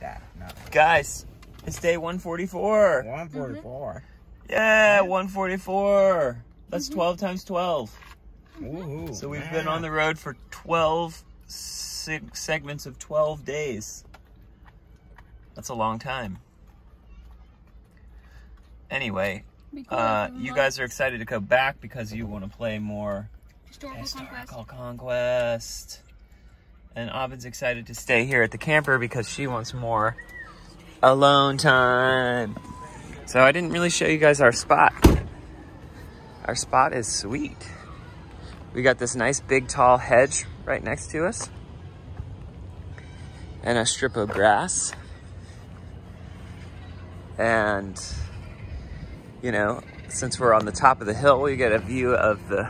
that. Not Guys, it's day 144. 144. Yeah, 144. That's 12 times 12. Ooh, So we've man. been on the road for 12 segments of 12 days. That's a long time. Anyway, uh, you guys are excited to go back because you want to play more historical, Historical conquest. Conquest. And Abed's excited to stay here at the camper because she wants more alone time. So I didn't really show you guys our spot. Our spot is sweet. We got this nice big tall hedge right next to us. And a strip of grass. And, you know, since we're on the top of the hill, we get a view of the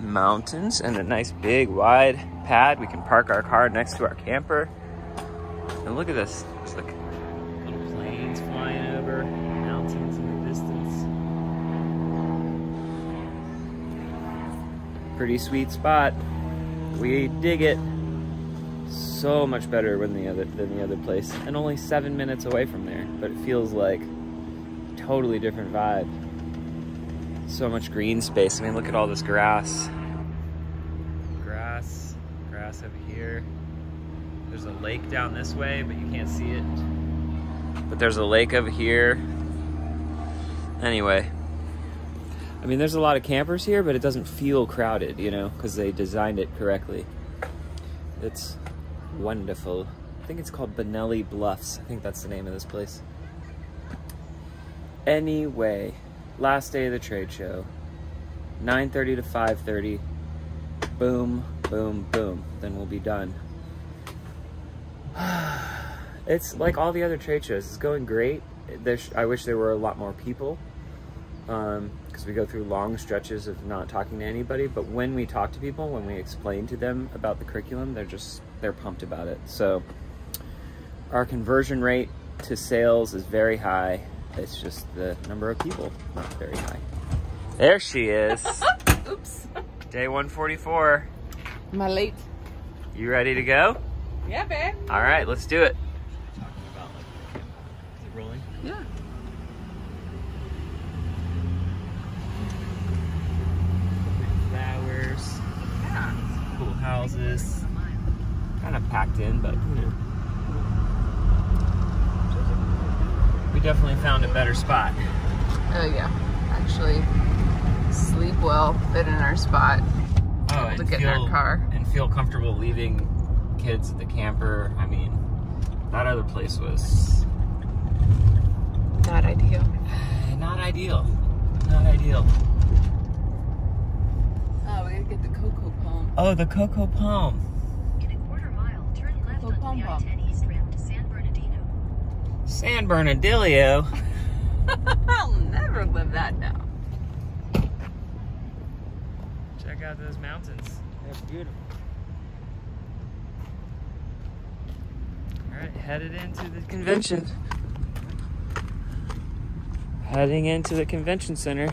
mountains and a nice big wide pad. We can park our car next to our camper. And look at this. It's like little planes flying over, mountains in the distance. Pretty sweet spot. We dig it. So much better than the other than the other place. And only seven minutes away from there. But it feels like totally different vibe so much green space. I mean, look at all this grass. Grass, grass over here. There's a lake down this way, but you can't see it. But there's a lake over here. Anyway, I mean, there's a lot of campers here, but it doesn't feel crowded, you know, because they designed it correctly. It's wonderful. I think it's called Benelli Bluffs. I think that's the name of this place. Anyway, last day of the trade show. 9.30 to 5.30 boom boom boom. Then we'll be done. It's like all the other trade shows. It's going great. There's, i wish there were a lot more people um, because we go through long stretches of not talking to anybody but when we talk to people when we explain to them about the curriculum they're just they're pumped about it. So our conversion rate to sales is very high it's just the number of people not very high. There she is. Oops. Day 144. Am I late? You ready to go? Yeah, babe. All right, let's do it. About like, is it rolling? Yeah. Flowers, Yeah. cool houses. Kind of packed in, but you know. We definitely found a better spot. Oh yeah. Actually, sleep well, fit in our spot. Oh, Able to get in our car. and feel comfortable leaving kids at the camper. I mean, that other place was Not ideal. not ideal. Not ideal. Oh, we gotta get the cocoa palm. Oh, the Cocoa Palm. In a quarter mile, turn left pom onto the pom. San Bernardino. I'll never live that down. Check out those mountains. They're beautiful. All right, headed into the convention. Heading into the convention center.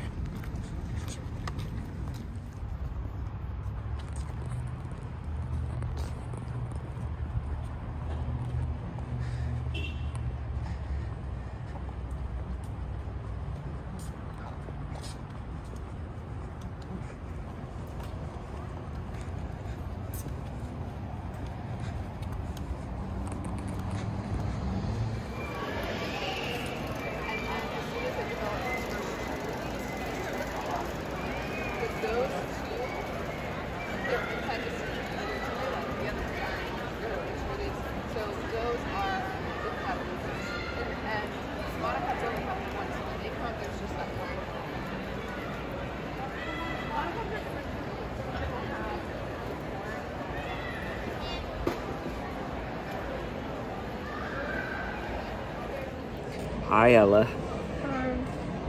Hi, Ella.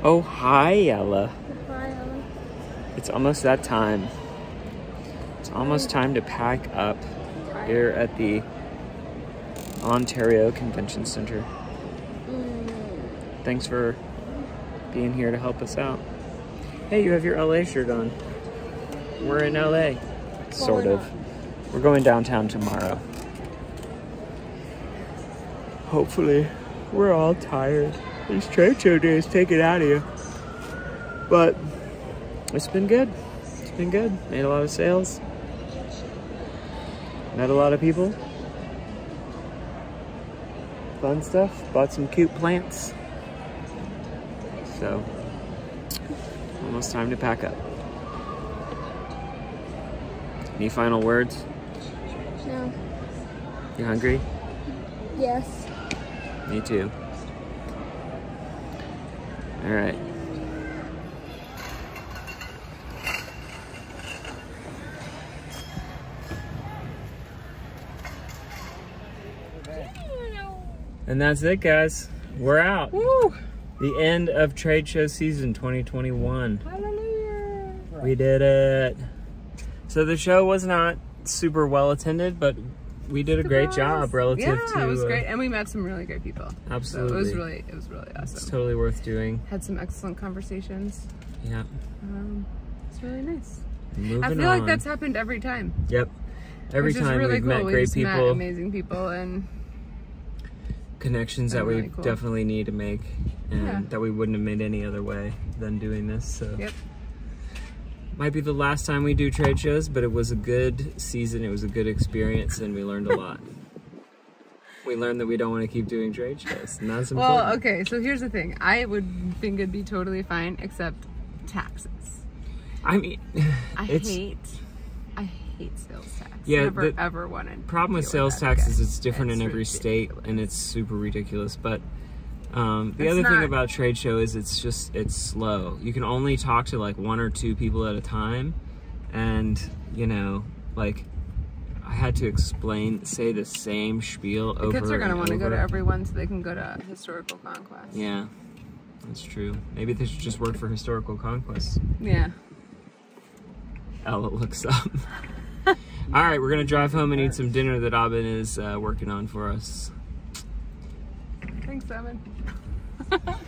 Oh, hi, Ella. It's almost that time. It's almost time to pack up here at the Ontario Convention Center. Thanks for being here to help us out. Hey, you have your LA shirt on. We're in LA. Sort of. We're going downtown tomorrow. hopefully, we're all tired. These trade show days take it out of you. But it's been good. It's been good. Made a lot of sales. Met a lot of people. Fun stuff. Bought some cute plants. So, almost time to pack up. Any final words? No. You hungry? Yes. Me too. All right. And that's it, guys. We're out. Woo! The end of trade show season 2021. Hallelujah. We did it. So the show was not super well attended, but we did a great job relative yeah, to. it was uh, great, and we met some really great people. Absolutely. So it was really, it was really It's awesome. totally worth doing. Had some excellent conversations. Yeah. Um, it's really nice. Moving I feel on. like that's happened every time. Yep. Every Which time really we've cool. met we great just met people, amazing people, and connections that Been we cool. definitely need to make, and Yeah. that we wouldn't have made any other way than doing this. So yep. Might be the last time we do trade shows, but it was a good season. It was a good experience, and we learned a lot. we learned that we don't want to keep doing trade shows, and that's important. Well, okay. So here's the thing. I would think it'd be totally fine, except taxes. I mean, I hate. I hate sales tax. Yeah, Never the ever wanted. to problem with sales taxes again. it's different in It's every state and it's super ridiculous but um, the It's other thing about trade show is it's just it's slow. You can only talk to like one or two people at a time. And you know like i had to explain say the same spiel The over kids are gonna want to go to everyone, so they can go to historical conquest. yeah that's true. Maybe they should just work for historical conquest Yeah. ella looks up. All right we're gonna drive home and eat some dinner that abin is uh, working on for us Thanks, Evan.